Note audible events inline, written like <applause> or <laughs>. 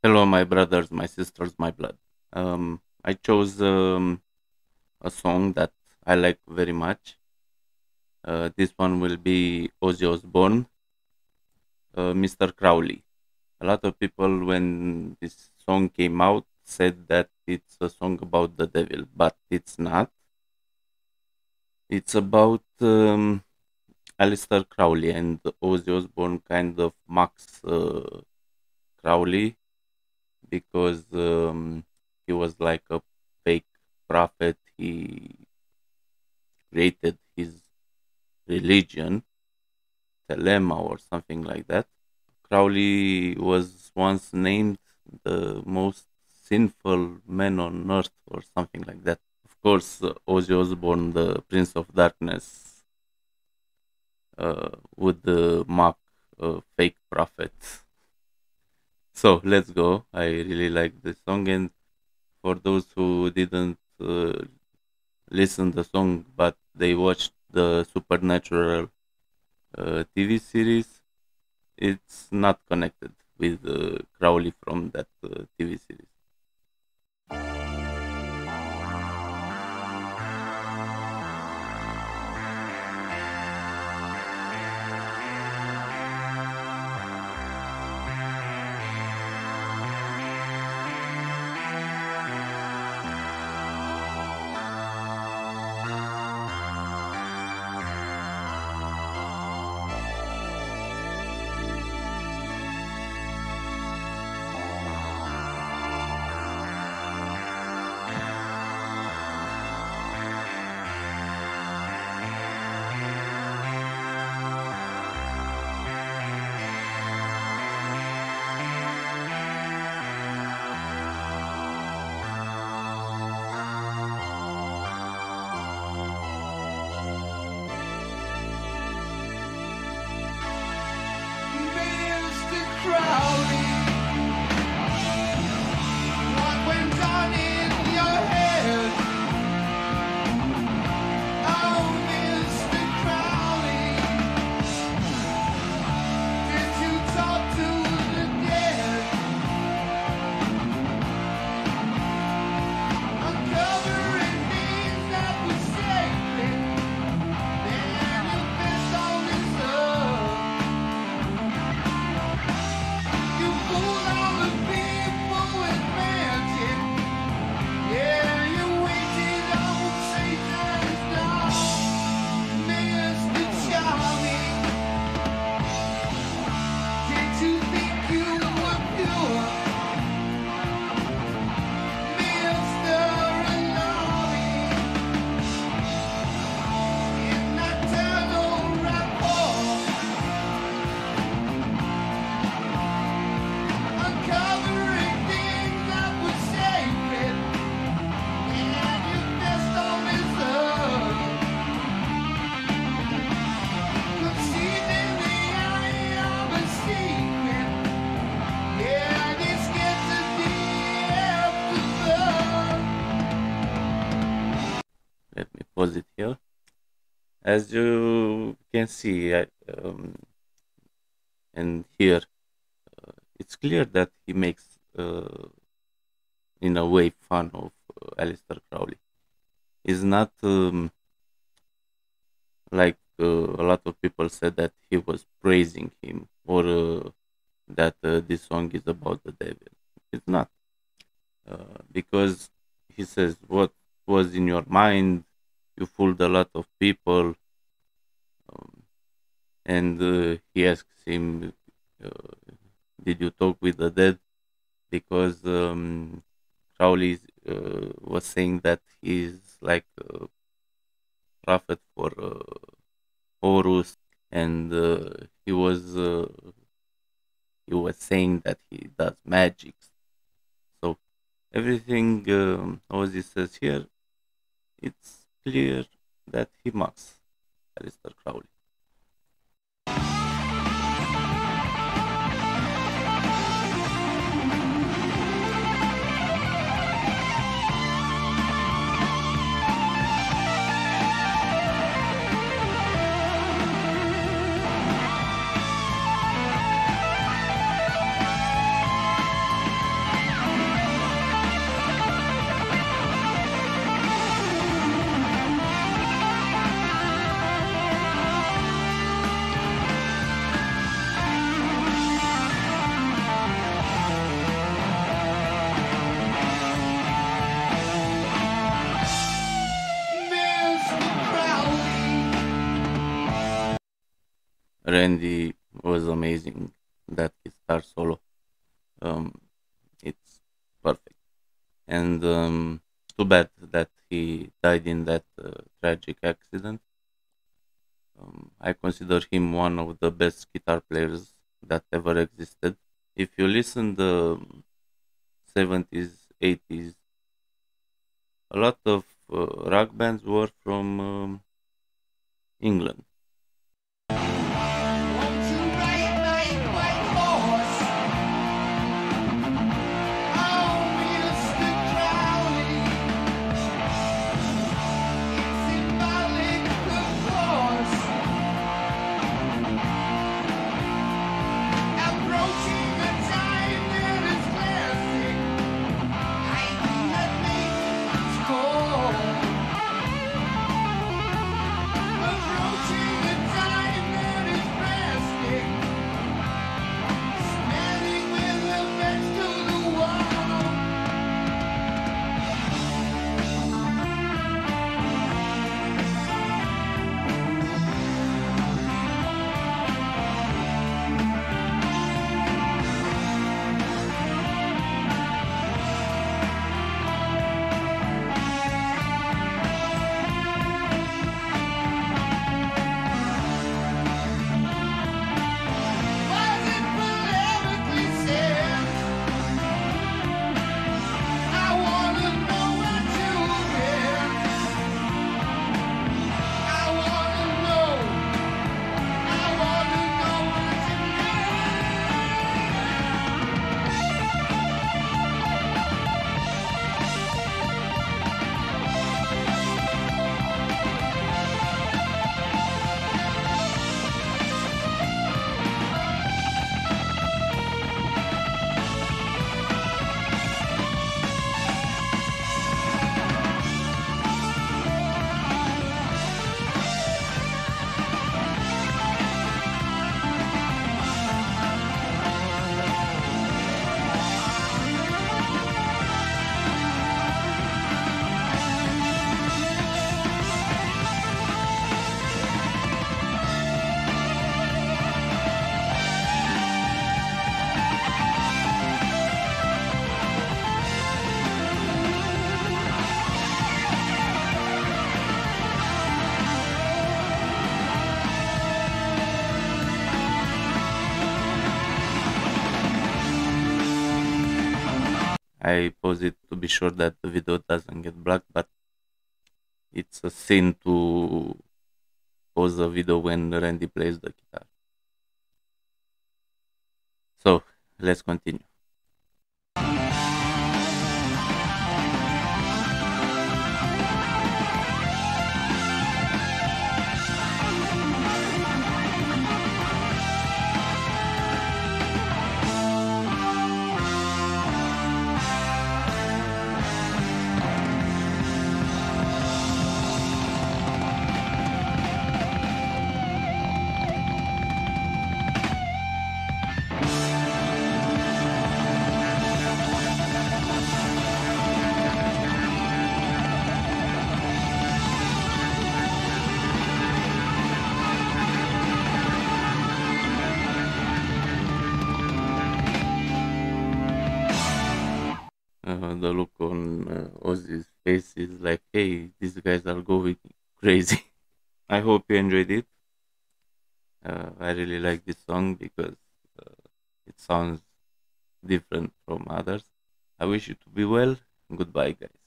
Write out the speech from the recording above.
Hello, my brothers, my sisters, my blood. Um, I chose um, a song that I like very much. Uh, this one will be Ozzy Osbourne, uh, Mr. Crowley. A lot of people, when this song came out, said that it's a song about the devil, but it's not. It's about um, Aleister Crowley and Ozzy Osbourne kind of mocks uh, Crowley because um, he was like a fake prophet. He created his religion, Thelema or something like that. Crowley was once named the most sinful man on earth or something like that. Of course, uh, Ozzy Osbourne, the Prince of Darkness, uh, would uh, mock a fake prophet. So let's go. I really like the song, and for those who didn't uh, listen the song but they watched the Supernatural uh, TV series, it's not connected with uh, Crowley from that uh, TV series. Let me pause it here. As you can see I, um, and hear, uh, it's clear that he makes, uh, in a way, fun of uh, Aleister Crowley. He's not um, like uh, a lot of people said that he was praising him or uh, that uh, this song is about the devil. It's not. Uh, because he says, What was in your mind? You fooled a lot of people. Um, and uh, he asks him, uh, Did you talk with the dead? Because um, Crowley uh, was saying that he's like a prophet for uh, Horus, and uh, he was uh, he was saying that he does magic. So everything um, Ozzy says here, it's clear that he mocks Aleister Crowley. Randy was amazing. That guitar solo, um, it's perfect. And um, too bad that he died in that uh, tragic accident. Um, I consider him one of the best guitar players that ever existed. If you listen the 70s, 80s, a lot of uh, rock bands were from um, England. I pause it to be sure that the video doesn't get blocked, but it's a sin to pause the video when Randy plays the guitar. So let's continue. The look on uh, Ozzy's face is like, hey, these guys are going crazy. <laughs> I hope you enjoyed it. Uh, I really like this song because uh, it sounds different from others. I wish you to be well. Goodbye, guys.